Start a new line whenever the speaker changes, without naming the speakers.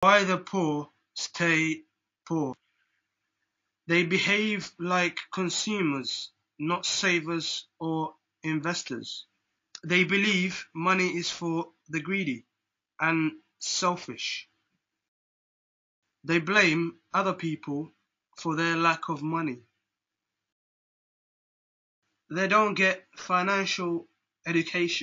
why the poor stay poor. They behave like consumers, not savers or investors. They believe money is for the greedy and selfish. They blame other people for their lack of money. They don't get financial education.